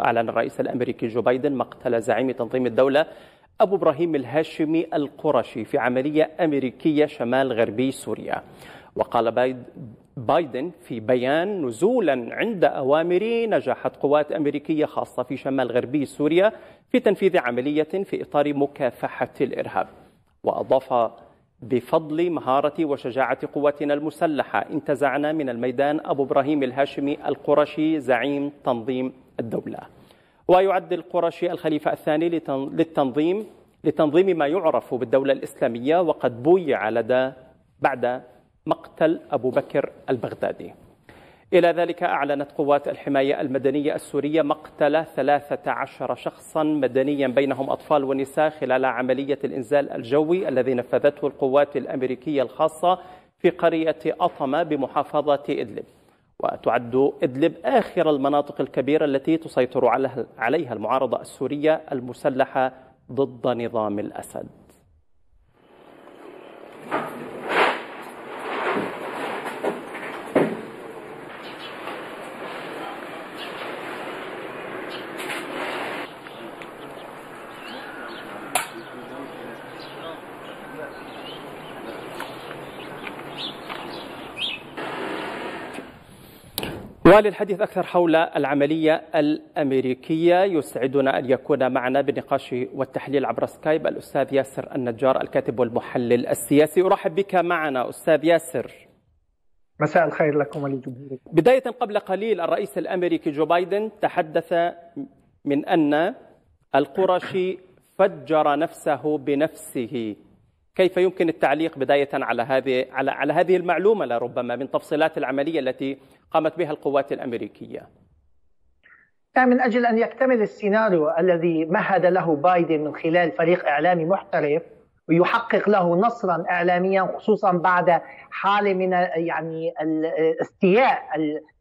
أعلن الرئيس الأمريكي جو بايدن مقتل زعيم تنظيم الدولة أبو إبراهيم الهاشمي القرشي في عملية أمريكية شمال غربي سوريا. وقال بايدن في بيان نزولا عند أوامر نجحت قوات أمريكية خاصة في شمال غربي سوريا في تنفيذ عملية في إطار مكافحة الإرهاب. وأضاف بفضل مهارة وشجاعة قواتنا المسلحة انتزعنا من الميدان أبو إبراهيم الهاشمي القرشي زعيم تنظيم الدولة. ويعد القرشي الخليفة الثاني للتنظيم لتنظيم ما يعرف بالدولة الإسلامية وقد بويع لدى بعد مقتل أبو بكر البغدادي. إلى ذلك أعلنت قوات الحماية المدنية السورية مقتل 13 شخصا مدنيا بينهم أطفال ونساء خلال عملية الإنزال الجوي الذي نفذته القوات الأمريكية الخاصة في قرية أطمة بمحافظة إدلب. وتعد إدلب آخر المناطق الكبيرة التي تسيطر عليها المعارضة السورية المسلحة ضد نظام الأسد. وللحديث أكثر حول العملية الأمريكية. يسعدنا أن يكون معنا بالنقاش والتحليل عبر سكايب الأستاذ ياسر النجار الكاتب والمحلل السياسي. أرحب بك معنا أستاذ ياسر. مساء الخير لكم ولجمهوركم. بداية قبل قليل الرئيس الأمريكي جو بايدن تحدث من أن القرشي فجر نفسه بنفسه. كيف يمكن التعليق بداية على هذه على على هذه المعلومة لربما من تفصيلات العملية التي قامت بها القوات الأمريكية؟ من أجل أن يكتمل السيناريو الذي مهد له بايدن من خلال فريق إعلامي محترف ويحقق له نصرا إعلاميا خصوصا بعد حالة من يعني استياء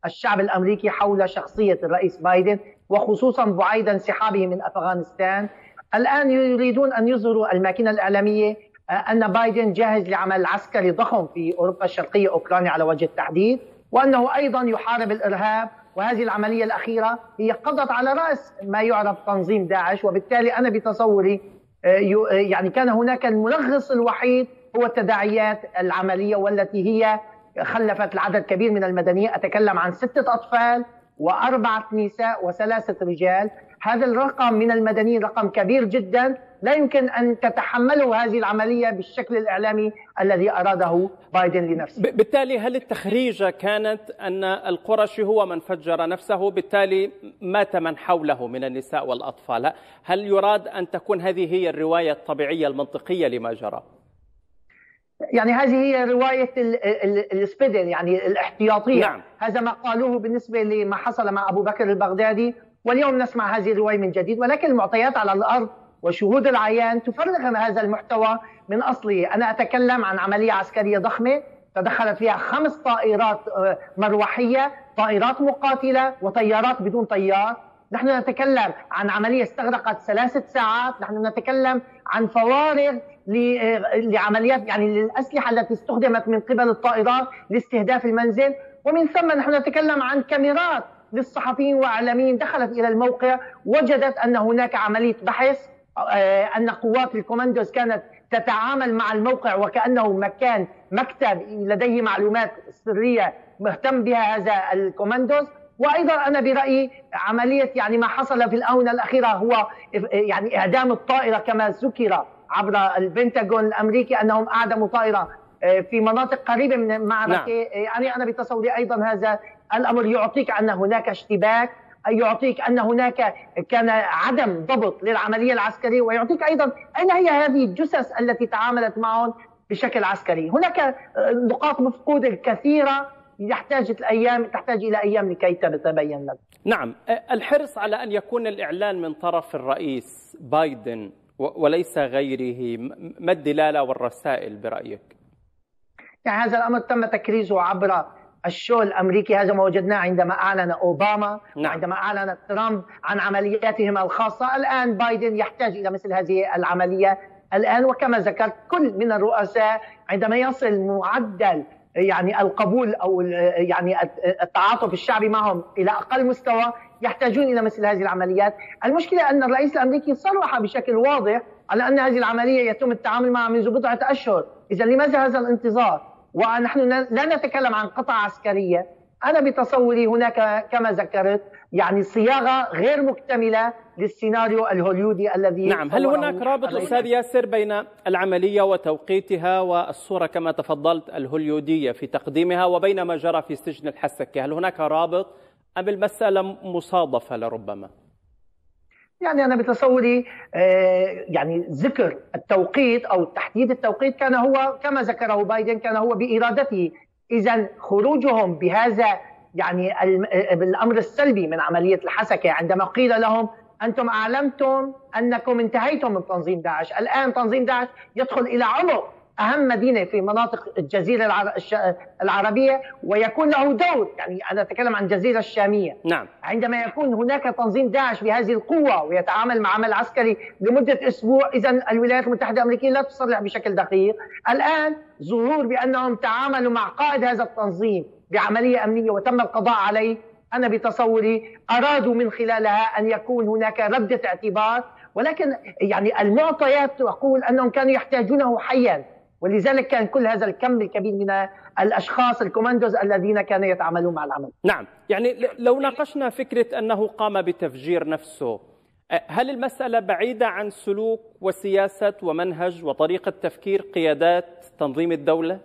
الشعب الأمريكي حول شخصية الرئيس بايدن وخصوصا بعيد انسحابه من أفغانستان. الآن يريدون أن يظهروا الماكينة الإعلامية أن بايدن جاهز لعمل عسكري ضخم في أوروبا الشرقية أوكرانيا على وجه التحديد وأنه أيضا يحارب الإرهاب. وهذه العملية الأخيرة هي قضت على رأس ما يعرف تنظيم داعش وبالتالي أنا بتصوري آه، آه، يعني كان هناك الملغص الوحيد هو التداعيات العملية والتي هي خلفت العدد كبير من المدنيين. أتكلم عن ستة أطفال وأربعة نساء وثلاثة رجال. هذا الرقم من المدنيين رقم كبير جدا لا يمكن أن تتحمله هذه العملية بالشكل الإعلامي الذي أراده بايدن لنفسه. بالتالي هل التخريجه كانت أن القرشي هو من فجر نفسه بالتالي مات من حوله من النساء والأطفال، هل يراد أن تكون هذه هي الرواية الطبيعية المنطقية لما جرى؟ يعني هذه هي رواية السبيدل يعني الاحتياطية نعم. هذا ما قالوه بالنسبة لما حصل مع أبو بكر البغدادي واليوم نسمع هذه الرواية من جديد ولكن المعطيات على الأرض وشهود العيان تفرغ هذا المحتوى من أصله. أنا أتكلم عن عملية عسكرية ضخمة تدخلت فيها خمس طائرات آه، مروحية طائرات مقاتلة وطيارات بدون طيار. نحن نتكلم عن عملية استغرقت ثلاثة ساعات. نحن نتكلم عن فوارغ آه، لعمليات يعني للأسلحة التي استخدمت من قبل الطائرات لاستهداف المنزل. ومن ثم نحن نتكلم عن كاميرات للصحفيين واعلاميين دخلت إلى الموقع وجدت أن هناك عملية بحث آه، أن قوات الكوماندوز كانت تتعامل مع الموقع وكأنه مكان مكتب لديه معلومات سرية مهتم بها هذا الكوماندوز. وأيضا أنا برأيي عملية يعني ما حصل في الآونة الأخيرة هو يعني إعدام الطائرة كما ذكر عبر البنتاغون الأمريكي أنهم أعدموا طائرة في مناطق قريبة من المعركه نعم. يعني أنا بتصوري أيضا هذا الأمر يعطيك أن هناك اشتباك يعطيك أن هناك كان عدم ضبط للعملية العسكرية ويعطيك أيضا أين هي هذه الجثث التي تعاملت معهم بشكل عسكري، هناك نقاط مفقوده كثيرة يحتاج الأيام تحتاج إلى أيام لكي تتبين لك. نعم، الحرص على أن يكون الإعلان من طرف الرئيس بايدن وليس غيره، ما الدلالة والرسائل برأيك؟ يعني هذا الأمر تم تكريسه عبر الشو الأمريكي. هذا ما وجدناه عندما أعلن أوباما نعم. وعندما أعلن ترامب عن عملياتهم الخاصة. الآن بايدن يحتاج إلى مثل هذه العملية الآن. وكما ذكرت كل من الرؤساء عندما يصل معدل يعني القبول أو يعني التعاطف الشعبي معهم إلى أقل مستوى يحتاجون إلى مثل هذه العمليات، المشكلة أن الرئيس الأمريكي صرح بشكل واضح على أن هذه العملية يتم التعامل معها منذ بضعة أشهر، إذا لماذا هذا الانتظار؟ ونحن لا نتكلم عن قطع عسكرية، أنا بتصوري هناك كما ذكرت يعني صياغة غير مكتملة للسيناريو الهوليودي الذي نعم هل هناك رابط أستاذ ياسر بين العملية وتوقيتها والصورة كما تفضلت الهوليودية في تقديمها وبين ما جرى في سجن الحسكه هل هناك رابط أم المسألة مصادفة لربما؟ يعني أنا بتصوري آه، يعني ذكر التوقيت أو تحديد التوقيت كان هو كما ذكره بايدن كان هو بإرادته. إذا خروجهم بهذا يعني بالأمر السلبي من عملية الحسكة عندما قيل لهم أنتم أعلمتم أنكم انتهيتم من تنظيم داعش، الآن تنظيم داعش يدخل إلى عمق أهم مدينة في مناطق الجزيرة العربية ويكون له دور، يعني أنا أتكلم عن الجزيرة الشامية. نعم. عندما يكون هناك تنظيم داعش بهذه القوة ويتعامل مع عمل عسكري لمدة أسبوع، اذا الولايات المتحدة الأمريكية لا تصرح بشكل دقيق، الآن ظهور بأنهم تعاملوا مع قائد هذا التنظيم بعملية أمنية وتم القضاء عليه أنا بتصوري أرادوا من خلالها أن يكون هناك ردة اعتبار ولكن يعني المعطيات تقول أنهم كانوا يحتاجونه حيا ولذلك كان كل هذا الكم الكبير من الأشخاص الكوماندوز الذين كانوا يتعاملون مع العمل. نعم، يعني لو ناقشنا فكرة أنه قام بتفجير نفسه، هل المسألة بعيدة عن سلوك وسياسة ومنهج وطريقة تفكير قيادات تنظيم الدولة؟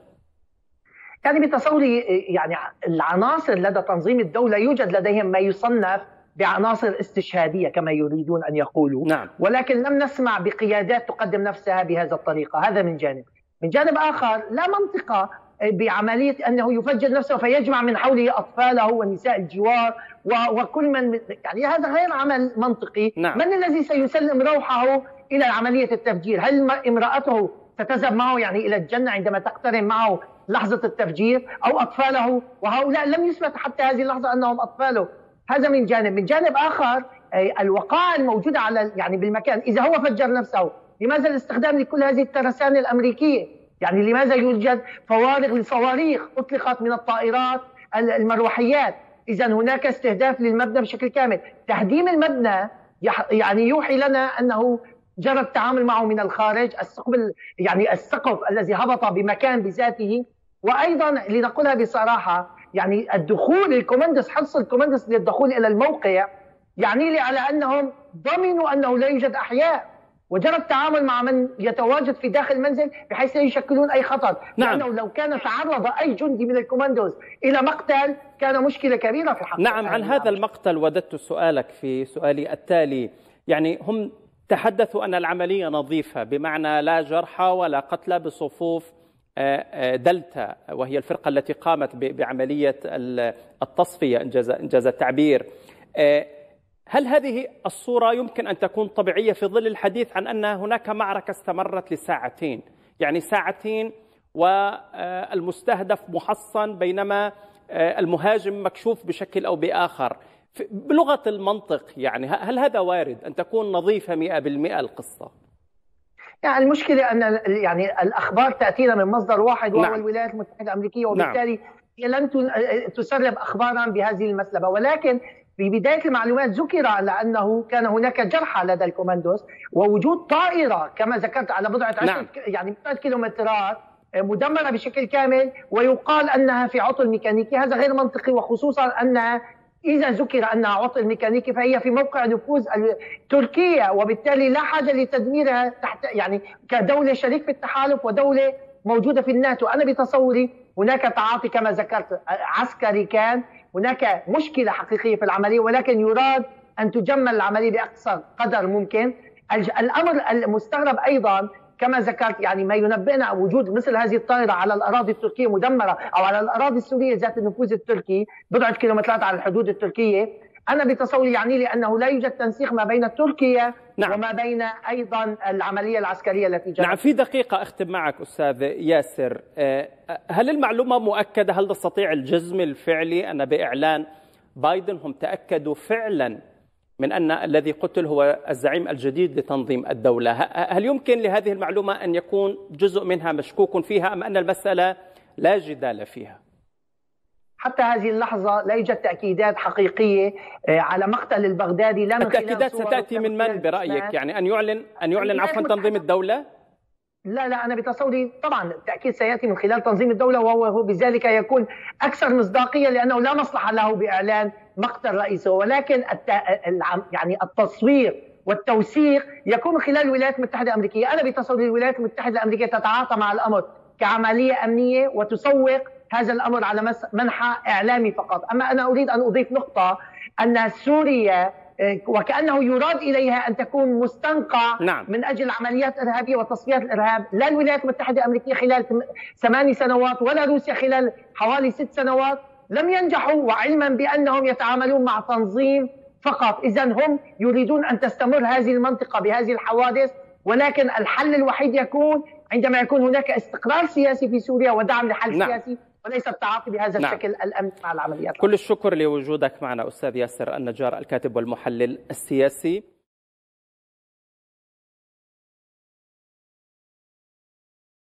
يعني بتصوري يعني العناصر لدى تنظيم الدولة يوجد لديهم ما يصنف بعناصر استشهادية كما يريدون أن يقولوا نعم. ولكن لم نسمع بقيادات تقدم نفسها بهذا الطريقة هذا من جانب من جانب آخر لا منطقه بعملية أنه يفجر نفسه فيجمع من حوله أطفاله ونساء الجوار وكل من يعني هذا غير عمل منطقي. نعم. من الذي سيسلم روحه إلى عملية التفجير؟ هل امرأته ستذهب معه يعني إلى الجنة عندما تقترن معه لحظة التفجير أو أطفاله؟ وهؤلاء لم يثبت حتى هذه اللحظة أنهم أطفاله. هذا من جانب. من جانب آخر الوقائع الموجوده على يعني بالمكان إذا هو فجر نفسه لماذا الاستخدام لكل هذه الترسانة الأمريكية؟ يعني لماذا يوجد فوارغ لصواريخ أطلقت من الطائرات المروحيات؟ إذا هناك استهداف للمبنى بشكل كامل. تهديم المبنى يعني يوحي لنا أنه جرى التعامل معه من الخارج السقف يعني السقف الذي هبط بمكان بذاته. وأيضا لنقولها بصراحة يعني الدخول الكومندس حرص الكومندس للدخول إلى الموقع يعني لي على أنهم ضمنوا أنه لا يوجد أحياء. وجرى التعامل مع من يتواجد في داخل المنزل بحيث لا يشكلون أي خطر. نعم. لأنه لو كان تعرض أي جندي من الكوماندوز إلى مقتل كان مشكلة كبيرة في الحقيقة نعم عن هذا المقتل وددت سؤالك في سؤالي التالي. يعني هم تحدثوا أن العملية نظيفة بمعنى لا جرحى ولا قتلى بصفوف آه، آه، دلتا وهي الفرقة التي قامت بعملية التصفية انجاز التعبير. آه، هل هذه الصورة يمكن أن تكون طبيعية في ظل الحديث عن أن هناك معركة استمرت لساعتين يعني ساعتين والمستهدف محصن بينما المهاجم مكشوف بشكل أو بآخر بلغة المنطق يعني هل هذا وارد أن تكون نظيفة 100% القصة؟ يعني المشكلة أن يعني الأخبار تأتينا من مصدر واحد وهو نعم. الولايات المتحدة الأمريكية وبالتالي نعم. لن تسرب أخبارا بهذه المسلبة ولكن في بداية المعلومات ذكر على أنه كان هناك جرحى لدى الكوماندوس ووجود طائرة كما ذكرت على بضعة نعم. يعني بضعة كيلومترات مدمرة بشكل كامل ويقال أنها في عطل ميكانيكي هذا غير منطقي وخصوصا أنها إذا ذكر أنها عطل ميكانيكي فهي في موقع نفوذ تركيا وبالتالي لا حاجة لتدميرها تحت يعني كدولة شريك في التحالف ودولة موجودة في الناتو أنا بتصوري هناك تعاطي كما ذكرت عسكري كان هناك مشكلة حقيقية في العملية ولكن يراد أن تجمل العملية بأقصى قدر ممكن. الأمر المستغرب أيضا كما ذكرت يعني ما ينبئنا وجود مثل هذه الطائرة على الأراضي التركية مدمرة أو على الأراضي السورية ذات النفوذ التركي بضعة كيلومترات على الحدود التركية. أنا بتصوري يعني لي أنه لا يوجد تنسيق ما بين تركيا نعم. وما بين أيضا العملية العسكرية التي جرت. نعم في دقيقة أختم معك أستاذ ياسر. آه، هل المعلومة مؤكدة؟ هل تستطيع الجزم الفعلي؟ أن بإعلان بايدن هم تأكدوا فعلا من أن الذي قتل هو الزعيم الجديد لتنظيم الدولة. هل يمكن لهذه المعلومة أن يكون جزء منها مشكوك فيها أم أن المسألة لا جدال فيها؟ حتى هذه اللحظة لا يوجد تأكيدات حقيقية آه، على مقتل البغدادي لا من التأكيدات ستأتي من من برأيك؟ يعني أن يعلن أن يعلن عفوا تنظيم الدولة؟ لا لا أنا بتصوري طبعا التأكيد سيأتي من خلال تنظيم الدولة وهو بذلك يكون أكثر مصداقية لأنه لا مصلحة له بإعلان مقتل رئيسه. ولكن الت... يعني التصوير والتوثيق يكون من خلال الولايات المتحدة الأمريكية، أنا بتصوري الولايات المتحدة الأمريكية تتعاطى مع الأمر كعملية أمنية وتسوق هذا الأمر على منحى إعلامي فقط، أما أنا أريد أن أضيف نقطة أن سوريا آه، وكأنه يراد إليها أن تكون مستنقع نعم. من أجل عمليات ارهابيه وتصفيات الإرهاب، لا الولايات المتحدة الأمريكية خلال ثماني سنوات ولا روسيا خلال حوالي ست سنوات لم ينجحوا وعلما بأنهم يتعاملون مع تنظيم فقط، اذا هم يريدون أن تستمر هذه المنطقة بهذه الحوادث ولكن الحل الوحيد يكون عندما يكون هناك استقرار سياسي في سوريا ودعم لحل نعم. سياسي وليس التعاطي بهذا نعم. الشكل الامني مع العمليات كل الشكر لوجودك معنا أستاذ ياسر النجار الكاتب والمحلل السياسي